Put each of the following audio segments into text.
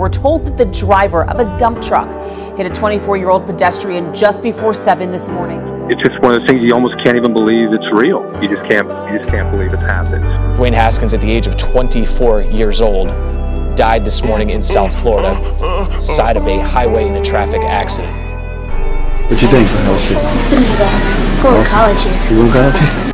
We're told that the driver of a dump truck hit a 24 year old pedestrian just before 7 this morning. It's just one of those things you almost can't even believe it's real. You just can't, you just can't believe it's happened. Dwayne Haskins, at the age of 24 years old, died this morning in South Florida, side of a highway in a traffic accident. What you think, Elsie? This is awesome. Going to college here. You going to college here?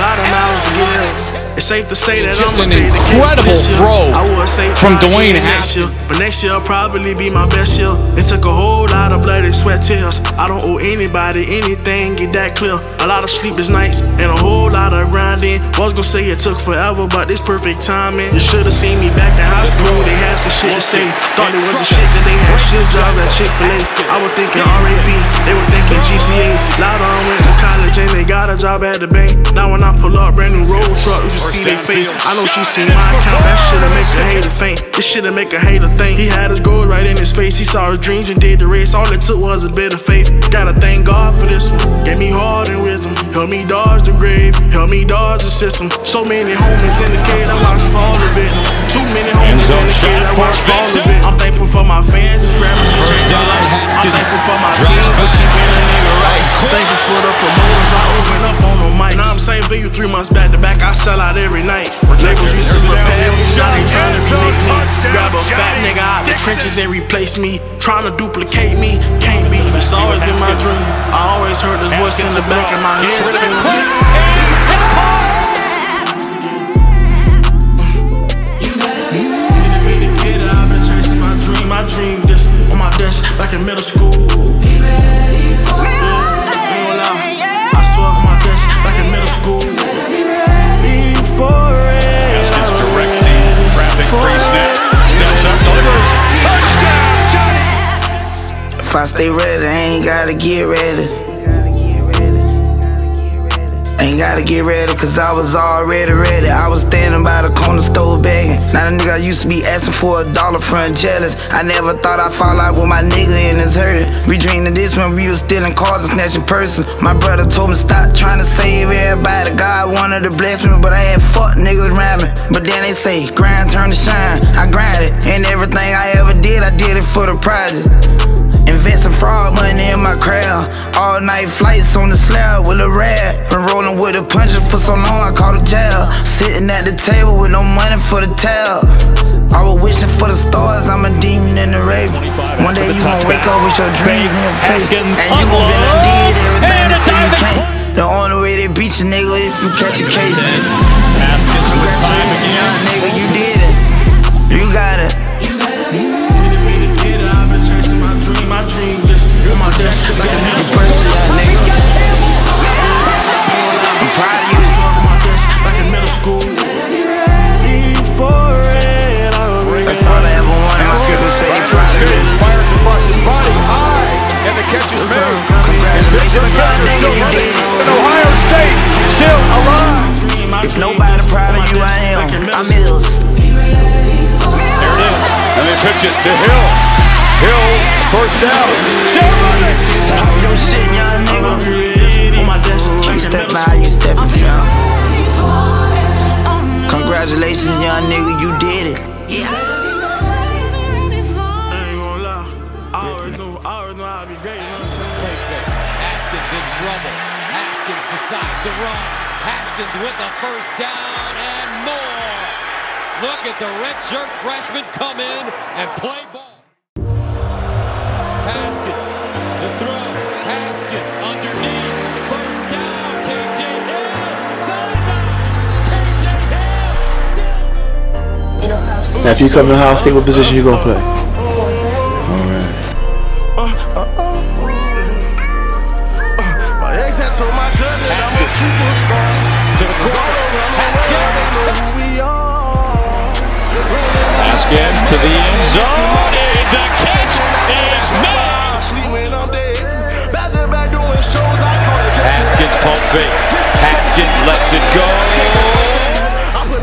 Lot of miles to get. It's safe to say that Just I'm an gonna take the cake incredible throw I would say from Dwayne again next year, Haskins. But next year will probably be my best year. It took a whole lot of blood and sweat tears. I don't owe anybody anything, get that clear. A lot of sleepless nights and a whole lot of grinding. Was gonna say it took forever, but this perfect timing. You should've seen me back in high school. They had some shit to say. Thought it was a shit cause shift jobs at Chick-fil-A. I was thinking RAP, they were thinking GPA. Of them went to college and they got a job at the bank. Now when I pull up brand new road truck, you should see they face. I know she seen my account, that shit'll make a hater faint. This shit'll make a hater think. He had his goals right in his face. He saw his dreams and did the race. All it took was a bit of faith. Gotta thank God for this one. Gave me heart and wisdom. Help me dodge the grave. Help me dodge the system. So many homies in the cage, I watched fall of it. Too many homies in the cage, I watched fall of it. Trenches and replace me. Trying to duplicate me, can't be. It's always been my dream. I always heard this voice in the back of my head saying. My dream just on my desk back in middle school. I stay ready, I ain't gotta get ready. Ain't gotta get ready, cause I was already ready. I was standing by the corner store begging. Now the nigga I used to be asking for a dollar front jealous. I never thought I'd fall out with my nigga in his hurt. We dreamed of this when we was stealing cars and snatching purses. My brother told me stop trying to save everybody. God wanted to bless me, but I had fuck niggas around me. But then they say, grind turn to shine. I grinded, and everything I ever did, I did it for the project. Investing fraud money in my crowd. All night flights on the slab with a rat. Been rolling with a puncher for so long, I called a jail. Sitting at the table with no money for the tab. I was wishing for the stars, I'm a demon in the raven. One day you gon' wake up with your dreams in your face. And you gon' unloads. undid everything they you can't. The only way they beat you, nigga, if you catch a case. Haskins with time Congratulations, young nigga, you did pitch it to Hill. Hill, first down. Still running. Pop your shit, young nigga. on my desk. You step by, you stepping fam. Congratulations, young nigga, you did it. I ain't gonna lie. I always knew, I always knew I'd be great. You know I'm saying? Play fake. Haskins in trouble. Haskins decides to run. Haskins with the first down and more. Look at the redshirt freshman come in and play ball. Haskins to throw. Haskins underneath. First down. KJ Hill. Sideline. KJ Hill still. Now, if you come to Ohio State, what position you gonna play? All right. My ex had told my cousin I'm a superstar. To the end zone. The catch is made. Sleep when I'm dead. Back to back doing shows, I call it just Haskins pump fake. Haskins lets it go. I put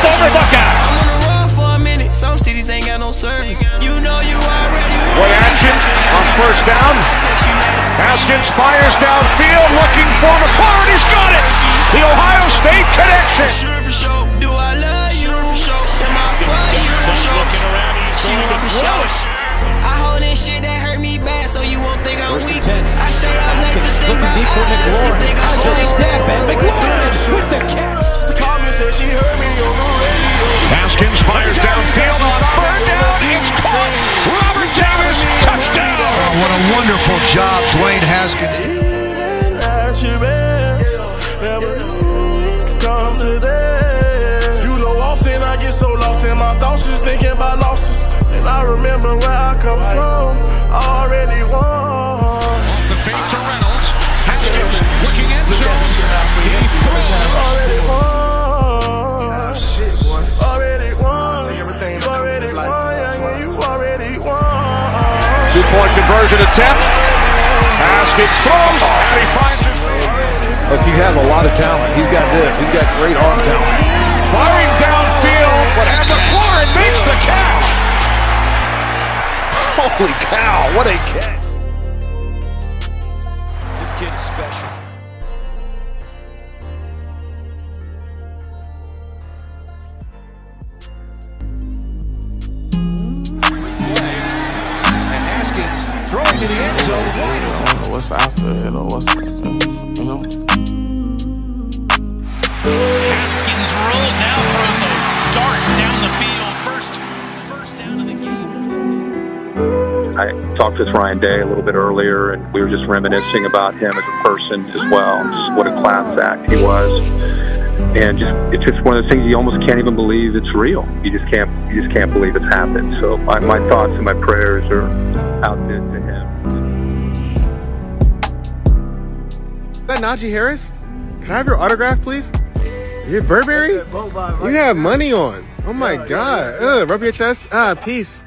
McLaurin, the former Buckeye. I'm on the road for a minute. Some cities ain't got no service. You know you already. What action on first down? Haskins fires downfield looking for McLaurin. He's got it. The Ohio State connection. I remember where I come from. Already won. Off the fake to Reynolds. Haskins looking end zone. He throws. Already won. Already won. Already won. Yeah, yeah, you already won. Two-point conversion attempt. Haskins throws, and he finds his Look, he has a lot of talent. He's got this. He's got great arm talent. Firing downfield, but and McLaurin makes the catch. Holy cow, what a catch. This kid is special. And Haskins throwing to the end zone wide open. I don't know what's after it or what's, you know. Haskins rolls out, throws a dart down the field. I talked with Ryan Day a little bit earlier, and we were just reminiscing about him as a person as well. Just what a class act he was, and just it's just one of those things you almost can't even believe it's real. You just can't you just can't believe it's happened. So my, my thoughts and my prayers are out to, to him. Is that Najee Harris? Can I have your autograph, please? You Burberry? You have money on. Oh my god. Ugh, rub your chest. Ah, peace.